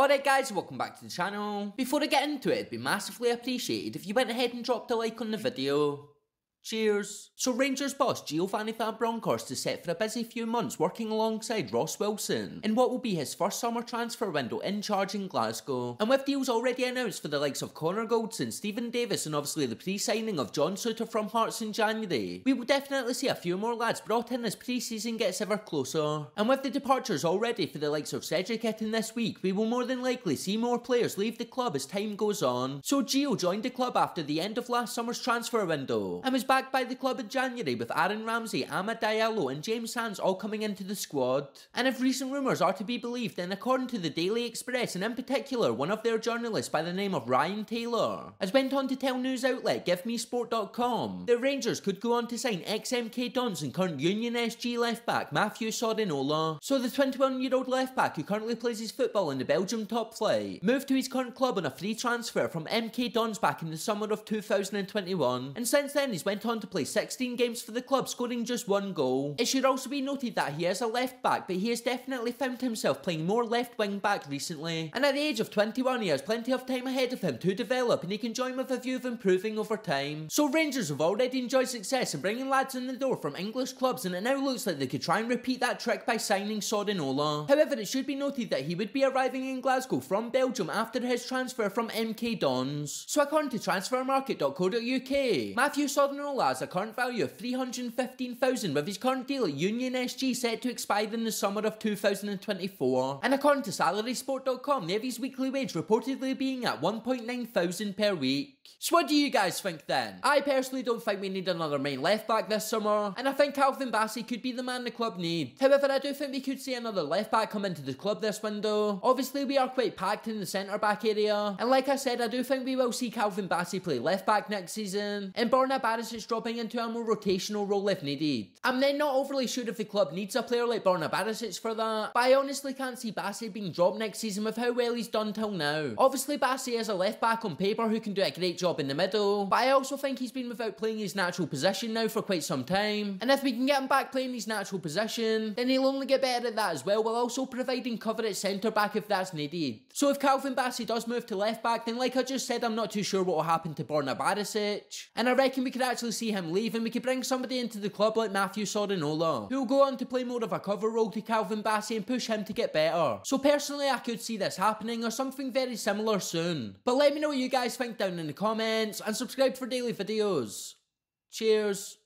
Alright guys, welcome back to the channel. Before I get into it, it'd be massively appreciated if you went ahead and dropped a like on the video. Cheers. So Rangers boss Giovanni Van Bronckhorst is set for a busy few months working alongside Ross Wilson in what will be his first summer transfer window in charge in Glasgow. And with deals already announced for the likes of Connor Goldson, Steven Davis and obviously the pre-signing of John Souttar from Hearts in January, we will definitely see a few more lads brought in as pre-season gets ever closer. And with the departures already for the likes of Cedric Itten this week, we will more than likely see more players leave the club as time goes on. So Gio joined the club after the end of last summer's transfer window and was backed by the club in January with Aaron Ramsey, Amad Diallo and James Sands all coming into the squad. And if recent rumours are to be believed, then according to the Daily Express and in particular one of their journalists by the name of Ryan Taylor, has went on to tell news outlet GiveMeSport.com the Rangers could go on to sign ex-MK Dons and current Union SG left back Matthew Sorinola. So the 21 year old left back who currently plays his football in the Belgium top flight moved to his current club on a free transfer from MK Dons back in the summer of 2021 and since then he's went on to play play 16 games for the club, scoring just one goal. It should also be noted that he is a left back, but he has definitely found himself playing more left wing back recently. And at the age of 21, he has plenty of time ahead of him to develop, and he can join with a view of improving over time. So Rangers have already enjoyed success in bringing lads in the door from English clubs, and it now looks like they could try and repeat that trick by signing Sorinola. However, it should be noted that he would be arriving in Glasgow from Belgium after his transfer from MK Dons. So according to transfermarkt.co.uk, Matthew Sorinola has a current value of 315,000 with his current deal at Union SG set to expire in the summer of 2024. And according to salarysport.com, they have his weekly wage reportedly being at 1.9 thousand per week. So what do you guys think then? I personally don't think we need another main left back this summer, and I think Calvin Bassey could be the man the club need. However, I do think we could see another left back come into the club this window. Obviously, we are quite packed in the centre back area, and like I said, I do think we will see Calvin Bassey play left back next season, and Borna Barisic dropping into a more rotational role if needed. I'm then not overly sure if the club needs a player like Borna Barisic for that, but I honestly can't see Bassey being dropped next season with how well he's done till now. Obviously, Bassey is a left back on paper who can do a great job in the middle, but I also think he's been without playing his natural position now for quite some time, and if we can get him back playing his natural position, then he'll only get better at that as well, while also providing cover at centre back if that's needed. So if Calvin Bassey does move to left back, then like I just said, I'm not too sure what will happen to Borna Barisic, and I reckon we could actually see him leave and we could bring somebody into the club like Matthew Sorinola, who will go on to play more of a cover role to Calvin Bassey and push him to get better. So personally, I could see this happening or something very similar soon. But let me know what you guys think down in the comments and subscribe for daily videos. Cheers.